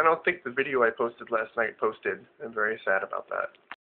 I don't think the video I posted last night posted. I'm very sad about that.